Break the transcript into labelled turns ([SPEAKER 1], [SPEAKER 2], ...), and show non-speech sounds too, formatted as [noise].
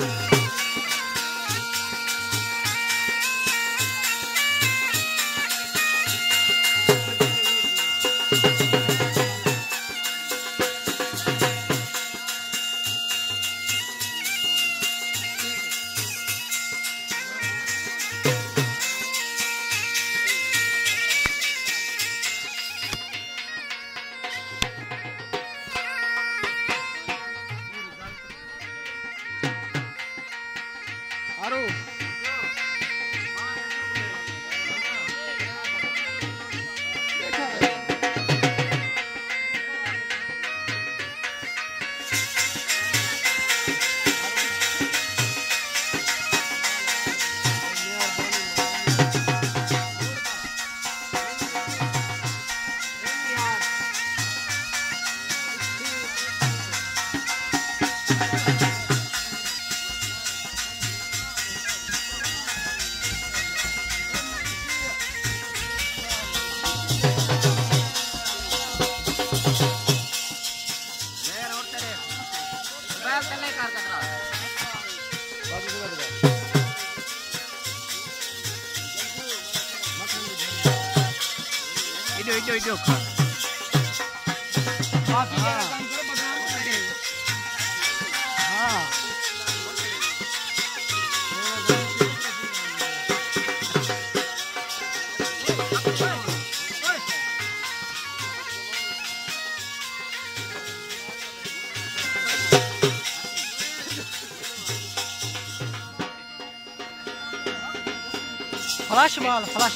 [SPEAKER 1] you [laughs] Parou!
[SPEAKER 2] ಆರು ಇಡು ಇಡು ಇಡು
[SPEAKER 1] હા 好啦吃饱了好啦